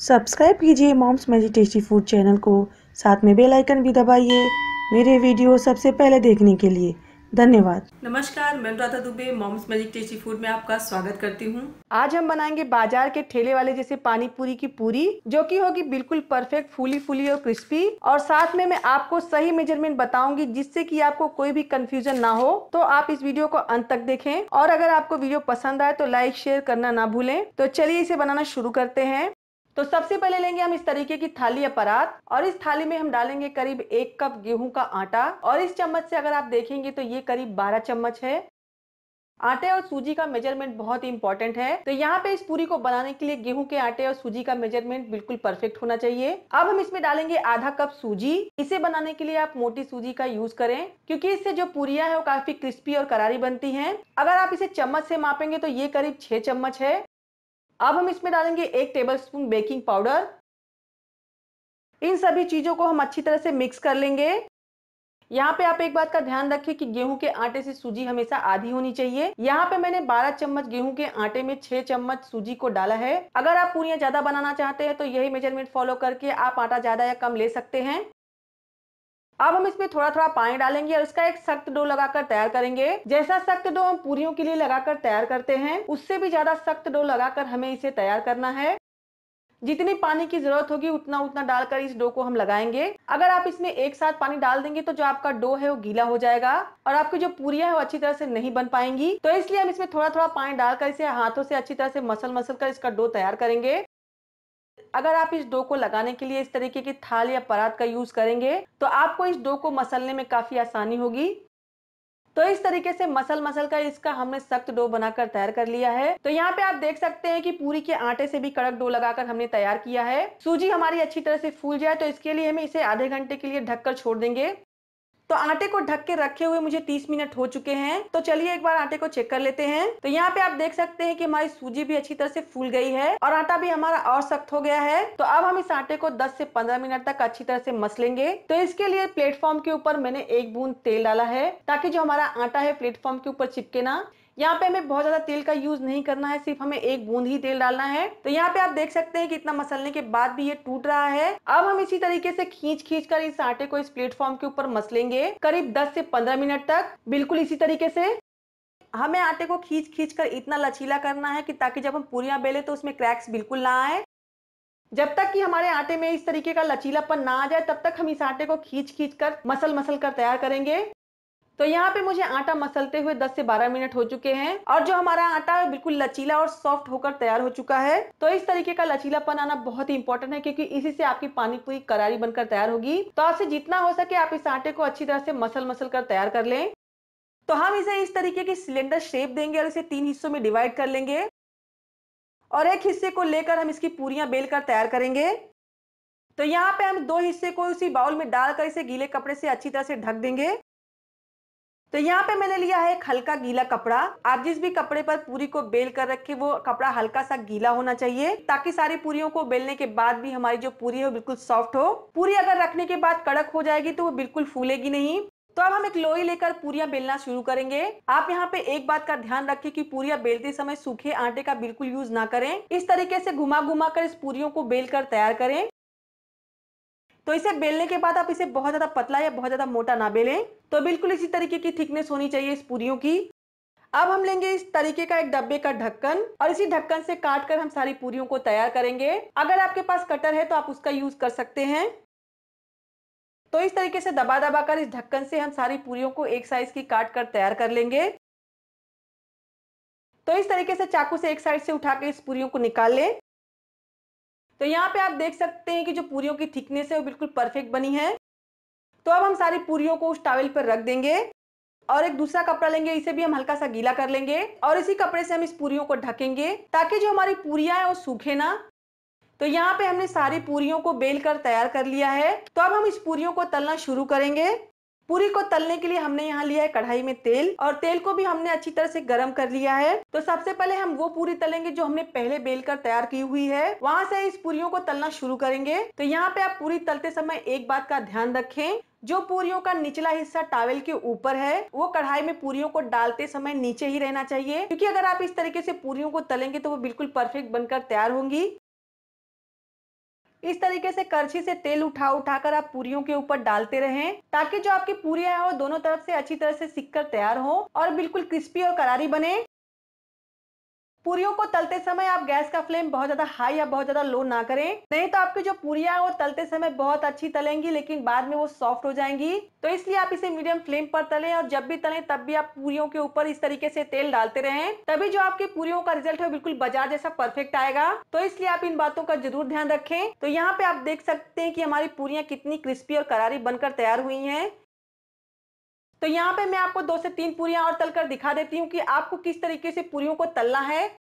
Subscribe कीजिए mom's magic tasty food channel को। साथ में बेल आइकन भी दबाइए मेरे वीडियो सबसे पहले देखने के लिए। धन्यवाद। नमस्कार मैं Anuradha Dubey mom's magic tasty food में आपका स्वागत करती हूँ। आज हम बनाएँगे बाज़ार के ठेले वाले जैसे पानी पूरी की पूरी जो कि होगी बिल्कुल परफेक्ट फूली फूली और क्रिस्पी। और साथ में मैं आपको सही मेज़रमेंट बताऊँगी जिससे कि आपको कोई भी कंफ्यूजन ना हो। तो आप इस वीडियो को अंत तक देखें। और अगर आपको वीडियो पसंद आए तो लाइक शेयर करना ना भूलें। तो चलिए इसे बनाना शुरू करते हैं। तो सबसे पहले लेंगे हम इस तरीके की थाली या परात और इस थाली में हम डालेंगे करीब एक कप गेहूँ का आटा, और इस चम्मच से अगर आप देखेंगे तो ये करीब 12 चम्मच है। आटे और सूजी का मेज़रमेंट बहुत ही इंपॉर्टेंट है। तो यहाँ पे इस पूरी को बनाने के लिए गेहूँ के आटे और सूजी का मेज़रमेंट बिल्कुल परफेक्ट होना चाहिए। अब हम इसमें डालेंगे आधा कप सूजी। इसे बनाने के लिए आप मोटी सूजी का यूज़ करें, क्योंकि इससे जो पूरिया है वो काफ़ी क्रिस्पी और करारी बनती है। अगर आप इसे चम्मच से मापेंगे तो ये करीब छह चम्मच है। अब हम इसमें डालेंगे एक टेबल स्पून बेकिंग पाउडर इन सभी चीज़ों को हम अच्छी तरह से मिक्स कर लेंगे। यहाँ पे आप एक बात का ध्यान रखें कि गेहूँ के आटे से सूजी हमेशा आधी होनी चाहिए। यहाँ पे मैंने 12 चम्मच गेहूँ के आटे में 6 चम्मच सूजी को डाला है। अगर आप पूरियाँ ज़्यादा बनाना चाहते हैं तो यही मेज़रमेंट फॉलो करके आप आटा ज़्यादा या कम ले सकते हैं। अब हम इसमें थोड़ा थोड़ा पानी डालेंगे और इसका एक सख्त डो लगाकर तैयार करेंगे। जैसा सख्त डो हम पूरियों के लिए लगाकर तैयार करते हैं, उससे भी ज़्यादा सख्त डो लगाकर हमें इसे तैयार करना है। जितनी पानी की ज़रूरत होगी उतना उतना डालकर इस डो को हम लगाएँगे। अगर आप इसमें एक साथ पानी डाल देंगे तो जो आपका डो है, वो गीला हो जाएगा और आपकी जो पूरियाँ है, वो अच्छी तरह से नहीं बन पाएँगी। तो इसलिए हम इसमें थोड़ा थोड़ा पानी डालकर इसे हाथों से अच्छी तरह से मसल मसल कर इसका डो तैयार करेंगे। अगर आप इस डो को लगाने के लिए इस तरीके की थाल या परात का यूज़ करेंगे तो आपको इस डो को मसलने में काफ़ी आसानी होगी। तो इस तरीके से मसल मसल का इसका हमने सख्त डो बनाकर तैयार कर लिया है। तो यहाँ पे आप देख सकते हैं कि पूरी के आटे से भी कड़क डो लगाकर हमने तैयार किया है। सूजी हमारी अच्छी तरह से फूल जाए तो इसके लिए हमें इसे आधे घंटे के लिए ढककर छोड़ देंगे। तो आटे को ढक के रखे हुए मुझे 30 मिनट हो चुके हैं। तो चलिए एक बार आटे को चेक कर लेते हैं। तो यहाँ पे आप देख सकते हैं कि हमारी सूजी भी अच्छी तरह से फूल गई है और आटा भी हमारा और सख्त हो गया है। तो अब हम इस आटे को 10 से 15 मिनट तक अच्छी तरह से मस लेंगे तो इसके लिए प्लेटफॉर्म के ऊपर मैंने एक बूंद तेल डाला है ताकि जो हमारा आटा है प्लेटफॉर्म के ऊपर चिपके ना। यहाँ पे हमें बहुत ज़्यादा तेल का यूज़ नहीं करना है, सिर्फ़ हमें एक बूंद ही तेल डालना है। तो यहाँ पे आप देख सकते हैं कि इतना मसलने के बाद भी ये टूट रहा है। अब हम इसी तरीके से खींच खींच कर इस आटे को इस प्लेटफॉर्म के ऊपर मसलेंगे, करीब 10 से 15 मिनट तक। बिल्कुल इसी तरीके से हमें आटे को खींच खींच कर इतना लचीला करना है कि ताकि जब हम पूरियाँ बेले तो उसमें क्रैक्स बिल्कुल ना आए। जब तक कि हमारे आटे में इस तरीके का लचीलापन ना आ जाए, तब तक हम इस आटे को खींच खींच कर मसल मसल कर तैयार करेंगे। तो यहाँ पे मुझे आटा मसलते हुए 10 से 12 मिनट हो चुके हैं और जो हमारा आटा बिल्कुल लचीला और सॉफ्ट होकर तैयार हो चुका है तो इस तरीके का लचीलापन आना बहुत ही इंपॉर्टेंट है क्योंकि इसी से आपकी पानी पूरी करारी बनकर तैयार होगी। तो आपसे जितना हो सके आप इस आटे को अच्छी तरह से मसल मसल कर तैयार कर लें। तो हम इसे इस तरीके की सिलेंडर शेप देंगे और इसे तीन हिस्सों में डिवाइड कर लेंगे। और एक हिस्से को लेकर हम इसकी पूरियाँ बेल कर तैयार करेंगे। तो यहाँ पे हम दो हिस्से को उसी बाउल में डालकर इसे गीले कपड़े से अच्छी तरह से ढक देंगे। तो यहाँ पे मैंने लिया है एक हल्का गीला कपड़ा। आप जिस भी कपड़े पर पूरी को बेल कर रखे, वो कपड़ा हल्का सा गीला होना चाहिए, ताकि सारी पूरियों को बेलने के बाद भी हमारी जो पूरी है बिल्कुल सॉफ्ट हो। पूरी अगर रखने के बाद कड़क हो जाएगी तो वो बिल्कुल फूलेगी नहीं। तो अब हम एक लोई लेकर पूरियाँ बेलना शुरू करेंगे। आप यहाँ पे एक बात का ध्यान रखें कि पूरियाँ बेलते समय सूखे आटे का बिल्कुल यूज़ ना करें। इस तरीके से घुमा घुमा कर इस पूरियों को बेल कर तैयार करें। तो इसे बेलने के बाद आप इसे बहुत ज़्यादा पतला या बहुत ज़्यादा मोटा ना बेलें। तो बिल्कुल इसी तरीके की थिकनेस होनी चाहिए इस पूरियों की। अब हम लेंगे इस तरीके का एक डब्बे का ढक्कन और इसी ढक्कन से काट कर हम सारी पूरियों को तैयार करेंगे। अगर आपके पास कटर है तो आप उसका यूज़ कर सकते हैं। तो इस तरीके से दबा दबा कर इस ढक्कन से हम सारी पूरियों को एक साइज़ की काट कर तैयार कर लेंगे। तो इस तरीके से चाकू से एक साइड से उठा के इस पूरियों को निकाल लें। तो यहाँ पे आप देख सकते हैं कि जो पूरियों की थिकनेस है वो बिल्कुल परफेक्ट बनी है। तो अब हम सारी पूरियों को उस टावल पर रख देंगे और एक दूसरा कपड़ा लेंगे, इसे भी हम हल्का सा गीला कर लेंगे और इसी कपड़े से हम इस पूरियों को ढकेंगे ताकि जो हमारी पूरियाँ है वो सूखे ना। तो यहाँ पे हमने सारी पूरियों को बेल कर तैयार कर लिया है। तो अब हम इस पूरियों को तलना शुरू करेंगे। पूरी को तलने के लिए हमने यहाँ लिया है कढ़ाई में तेल और तेल को भी हमने अच्छी तरह से गर्म कर लिया है। तो सबसे पहले हम वो पूरी तलेंगे जो हमने पहले बेल कर तैयार की हुई है। वहाँ से इस पूरियों को तलना शुरू करेंगे। तो यहाँ पे आप पूरी तलते समय एक बात का ध्यान रखें। जो पूरियों का निचला हिस्सा टावल के ऊपर है, वो कढ़ाई में पूरियों को डालते समय नीचे ही रहना चाहिए। क्योंकि अगर आप इस तरीके से पूरियों को तलेंगे तो वो बिल्कुल परफेक्ट बनकर तैयार होंगी। इस तरीके से करछी से तेल उठा उठा कर आप पूरियों के ऊपर डालते रहें, ताकि जो आपकी पूरियाँ हैं वो दोनों तरफ़ से अच्छी तरह से सिक कर तैयार हो और बिल्कुल क्रिस्पी और करारी बने। पूरियों को तलते समय आप गैस का फ्लेम बहुत ज़्यादा हाई या बहुत ज़्यादा लो ना करें। नहीं तो आपकी जो पूरियाँ है वो तलते समय बहुत अच्छी तलेंगी, लेकिन बाद में वो सॉफ्ट हो जाएँगी। तो इसलिए आप इसे मीडियम फ्लेम पर तलें और जब भी तलें, तब भी आप पूरियों के ऊपर इस तरीके से तेल डालते रहें। तभी जो आपकी पूरियों का रिज़ल्ट है बिल्कुल बाज़ार जैसा परफेक्ट आएगा। तो इसलिए आप इन बातों का ज़रूर ध्यान रखें। तो यहाँ पे आप देख सकते हैं कि हमारी पूरियाँ कितनी क्रिस्पी और करारी बनकर तैयार हुई हैं। तो यहाँ पे मैं आपको दो से तीन पूरियाँ और तलकर दिखा देती हूँ कि आपको किस तरीके से पूरियों को तलना है।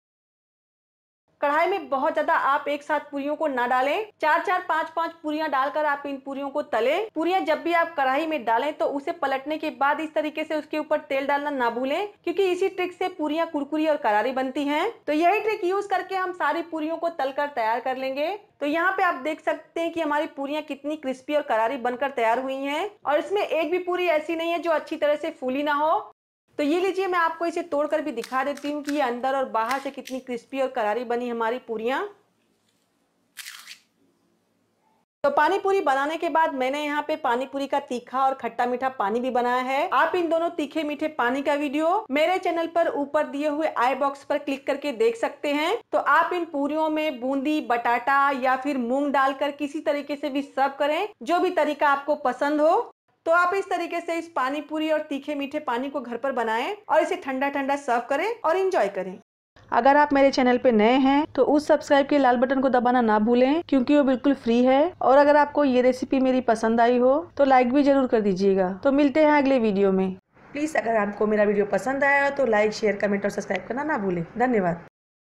कढ़ाई में बहुत ज़्यादा आप एक साथ पूरियों को ना डालें। चार चार, पाँच पाँच पूरियाँ डालकर आप इन पूरियों को तलें। पूरियाँ जब भी आप कढ़ाई में डालें तो उसे पलटने के बाद इस तरीके से उसके ऊपर तेल डालना ना भूलें, क्योंकि इसी ट्रिक से पूरियाँ कुरकुरी और करारी बनती हैं। तो यही ट्रिक यूज़ करके हम सारी पूरियों को तलकर तैयार कर लेंगे। तो यहाँ पे आप देख सकते हैं कि हमारी पूरियाँ कितनी क्रिस्पी और करारी बनकर तैयार हुई हैं। और इसमें एक भी पूरी ऐसी नहीं है जो अच्छी तरह से फूली ना हो। तो ये लीजिए मैं आपको इसे तोड़कर भी दिखा देती हूँ कि ये अंदर और बाहर से कितनी क्रिस्पी और करारी बनी हमारी पूरियाँ। तो पानी पूरी बनाने के बाद मैंने यहाँ पे पानी पूरी का तीखा और खट्टा मीठा पानी भी बनाया है। आप इन दोनों तीखे मीठे पानी का वीडियो मेरे चैनल पर ऊपर दिए हुए आई बॉक्स पर क्लिक करके देख सकते हैं। तो आप इन पूरियों में बूंदी, बटाटा या फिर मूंग डालकर किसी तरीके से भी सर्व करें, जो भी तरीका आपको पसंद हो। तो आप इस तरीके से इस पानी पूरी और तीखे मीठे पानी को घर पर बनाएँ और इसे ठंडा ठंडा सर्व करें और इंजॉय करें। अगर आप मेरे चैनल पे नए हैं तो उस सब्सक्राइब के लाल बटन को दबाना ना भूलें क्योंकि वो बिल्कुल फ्री है। और अगर आपको ये रेसिपी मेरी पसंद आई हो तो लाइक भी ज़रूर कर दीजिएगा। तो मिलते हैं अगले वीडियो में। प्लीज़ अगर आपको मेरा वीडियो पसंद आया तो लाइक शेयर कमेंट और सब्सक्राइब करना ना भूलें। धन्यवाद।